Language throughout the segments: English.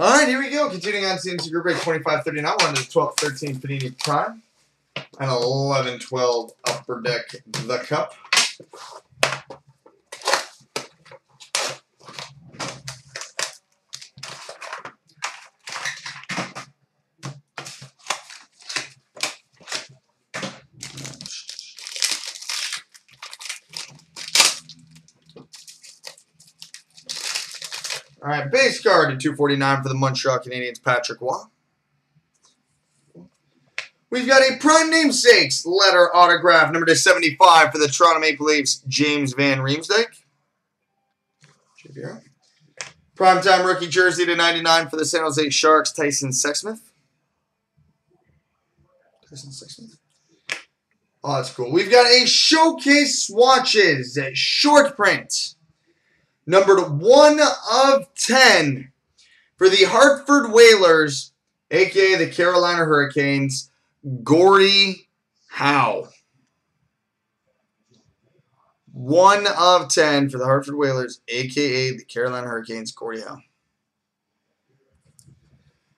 All right, here we go. Continuing on to Group Break 2539. We're on the 12 13 Panini Prime and 11 12 Upper Deck The Cup. All right, base card to 249 for the Montreal Canadiens, Patrick Roy. We've got a prime namesakes letter autograph, number to 75 for the Toronto Maple Leafs, James Van Riemsdyk. Primetime rookie jersey to 99 for the San Jose Sharks, Tyson Sexsmith. Tyson Sexsmith. Oh, that's cool. We've got a showcase swatches, short print numbered 1 of 10 for the Hartford Whalers, aka the Carolina Hurricanes, Gordie Howe. 1 of 10 for the Hartford Whalers, aka the Carolina Hurricanes, Gordie Howe.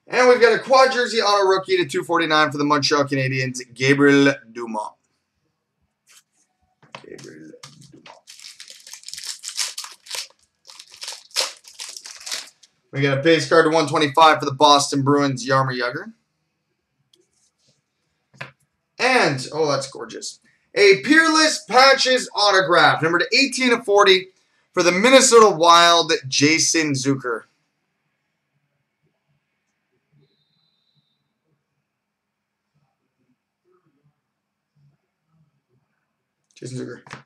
And we've got a quad jersey auto rookie to 249 for the Montreal Canadiens, Gabriel Dumont. Gabriel We got a base card to 125 for the Boston Bruins, Jaromir Jagr. And, oh, that's gorgeous. A Peerless Patches autograph, number to 18 of 40 for the Minnesota Wild, Jason Zucker. Jason Zucker.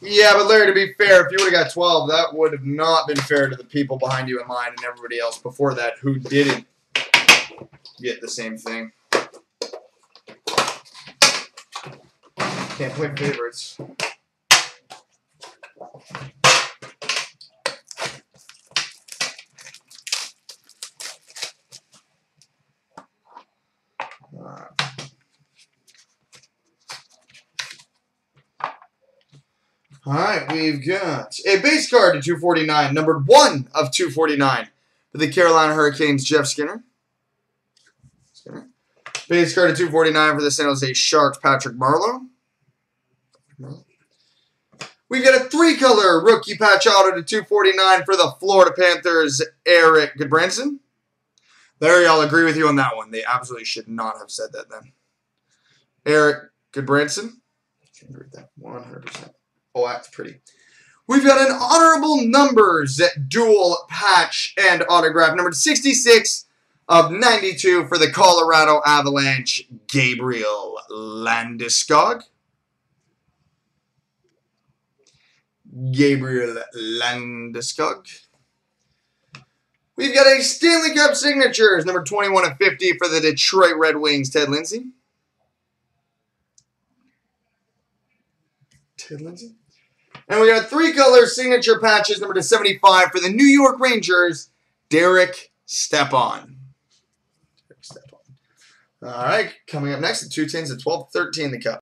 Yeah, but Larry, to be fair, if you would have got 12, that would have not been fair to the people behind you in line and everybody else before that who didn't get the same thing. Can't play favorites. We've got a base card to 249, numbered 1 of 249 for the Carolina Hurricanes, Jeff Skinner. Skinner. Base card to 249 for the San Jose Sharks, Patrick Marleau. We've got a three-color rookie patch auto to 249 for the Florida Panthers, Erik Gudbranson. Larry, I'll agree with you on that one. They absolutely should not have said that then. Erik Gudbranson. Can with that 100%. That's pretty. We've got an honorable numbers dual patch and autograph, number 66 of 92 for the Colorado Avalanche, Gabriel Landeskog. Gabriel Landeskog. We've got a Stanley Cup signatures, number 21 of 50 for the Detroit Red Wings, Ted Lindsay. Ted Lindsay. And we got three color signature patches, number to 75 for the New York Rangers, Derek Stepan. Derek. All right, coming up next, the two tens at 12 13, the cup.